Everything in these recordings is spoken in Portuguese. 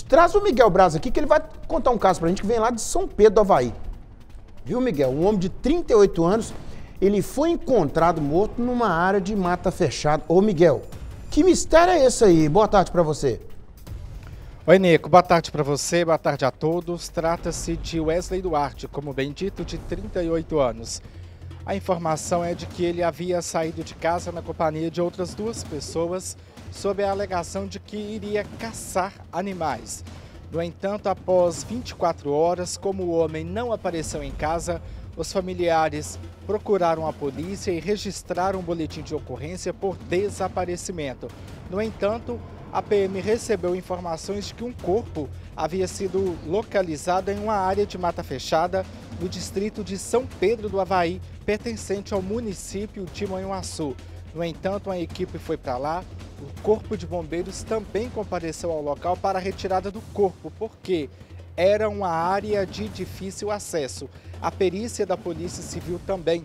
Traz o Miguel Braz aqui que ele vai contar um caso pra gente que vem lá de São Pedro do Havaí. Viu, Miguel? Um homem de 38 anos, ele foi encontrado morto numa área de mata fechada. Ô, Miguel, que mistério é esse aí? Boa tarde pra você. Oi, Nico. Boa tarde para você, boa tarde a todos. Trata-se de Wesley Duarte, como bem dito, de 38 anos. A informação é de que ele havia saído de casa na companhia de outras duas pessoas sob a alegação de que iria caçar animais. No entanto, após 24 horas, como o homem não apareceu em casa, os familiares procuraram a polícia e registraram um boletim de ocorrência por desaparecimento. No entanto, a PM recebeu informações de que um corpo havia sido localizado em uma área de mata fechada no distrito de São Pedro do Havaí, pertencente ao município de Manhuaçu. No entanto, uma equipe foi para lá, o Corpo de Bombeiros também compareceu ao local para a retirada do corpo, porque era uma área de difícil acesso. A perícia da Polícia Civil também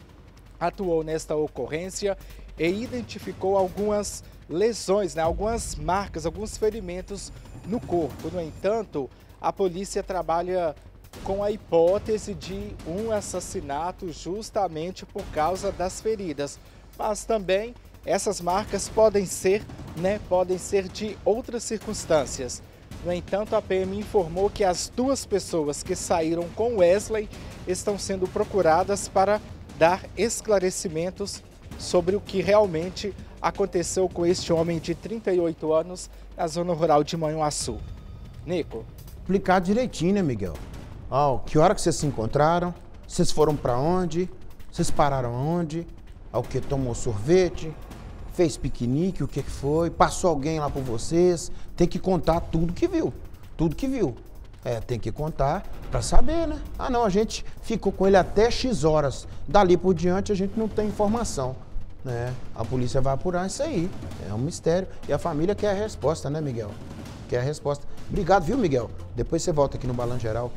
atuou nesta ocorrência e identificou algumas lesões, né, algumas marcas, alguns ferimentos no corpo. No entanto, a polícia trabalha com a hipótese de um assassinato justamente por causa das feridas. Mas também essas marcas podem ser, né, podem ser de outras circunstâncias. No entanto, a PM informou que as duas pessoas que saíram com Wesley estão sendo procuradas para dar esclarecimentos sobre o que realmente aconteceu com este homem de 38 anos na zona rural de Manhuaçu. Nico. Explicar direitinho, né, Miguel? Oh, que hora que vocês se encontraram? Vocês foram para onde? Vocês pararam onde? Ao que tomou sorvete? Fez piquenique? O que foi? Passou alguém lá por vocês? Tem que contar tudo que viu. Tudo que viu. É, tem que contar para saber, né? Ah, não, a gente ficou com ele até X horas. Dali por diante a gente não tem informação. Né? A polícia vai apurar isso aí. É um mistério. E a família quer a resposta, né, Miguel? Quer a resposta. Obrigado, viu, Miguel? Depois você volta aqui no Balanço Geral.